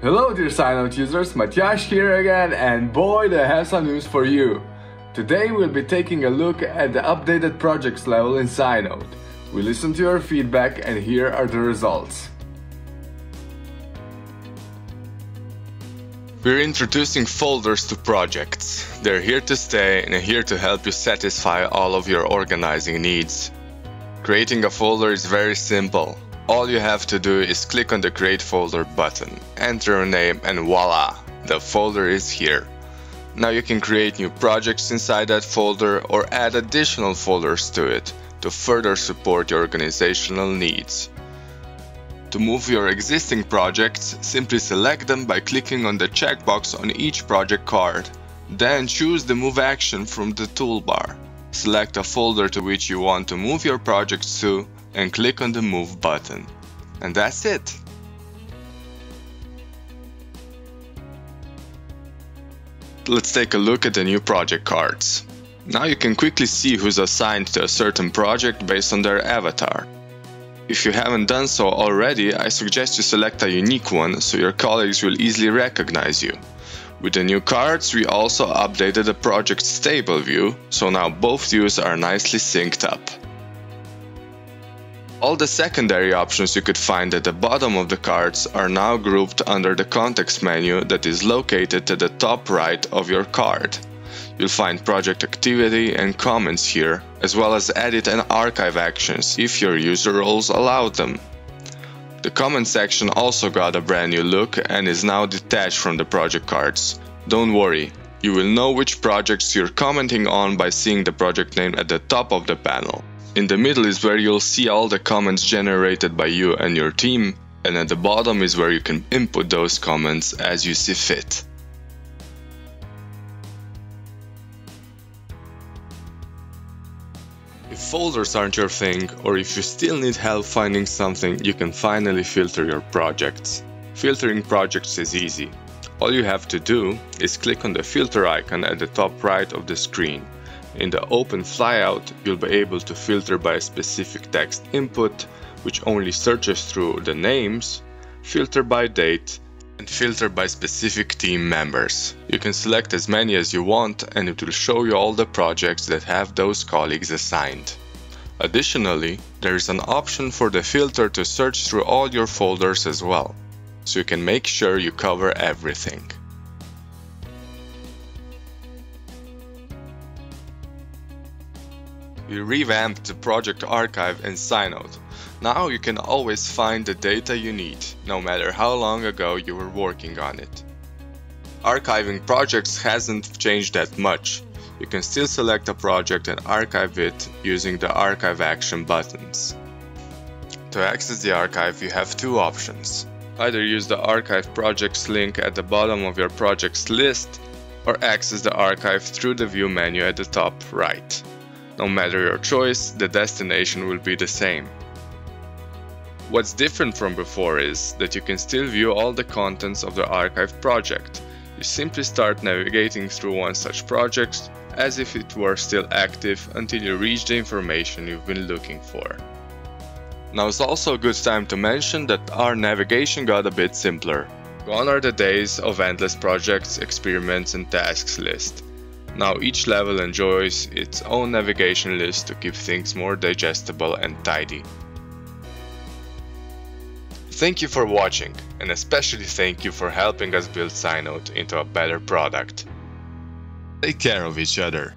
Hello dear SciNote users, Matjash here again and boy I have some news for you. Today we'll be taking a look at the updated projects level in SciNote. We listen to your feedback and here are the results. We're introducing folders to projects. They're here to stay and here to help you satisfy all of your organizing needs. Creating a folder is very simple. All you have to do is click on the Create Folder button, enter your name and voila, the folder is here. Now you can create new projects inside that folder or add additional folders to it to further support your organizational needs. To move your existing projects, simply select them by clicking on the checkbox on each project card. Then choose the Move action from the toolbar. Select a folder to which you want to move your projects to and click on the Move button. And that's it! Let's take a look at the new project cards. Now you can quickly see who's assigned to a certain project based on their avatar. If you haven't done so already, I suggest you select a unique one so your colleagues will easily recognize you. With the new cards, we also updated the project stable view, so now both views are nicely synced up. All the secondary options you could find at the bottom of the cards are now grouped under the context menu that is located at the top right of your card. You'll find project activity and comments here, as well as edit and archive actions if your user roles allow them. The comment section also got a brand new look and is now detached from the project cards. Don't worry, you will know which projects you're commenting on by seeing the project name at the top of the panel. In the middle is where you'll see all the comments generated by you and your team, and at the bottom is where you can input those comments as you see fit. If folders aren't your thing, or if you still need help finding something, you can finally filter your projects. Filtering projects is easy. All you have to do is click on the filter icon at the top right of the screen. In the open flyout, you'll be able to filter by a specific text input, which only searches through the names, filter by date, and filter by specific team members. You can select as many as you want and it will show you all the projects that have those colleagues assigned. Additionally, there is an option for the filter to search through all your folders as well, so you can make sure you cover everything. We revamped the project archive in SciNote now you can always find the data you need, no matter how long ago you were working on it. Archiving projects hasn't changed that much. You can still select a project and archive it using the archive action buttons. To access the archive you have two options. Either use the archive projects link at the bottom of your projects list or access the archive through the view menu at the top right. No matter your choice, the destination will be the same. What's different from before is that you can still view all the contents of the archive project. You simply start navigating through one such project as if it were still active until you reach the information you've been looking for. Now is also a good time to mention that our navigation got a bit simpler. Gone are the days of endless projects, experiments and tasks list. Now each level enjoys its own navigation list to keep things more digestible and tidy. Thank you for watching, and especially thank you for helping us build SciNote into a better product. Take care of each other.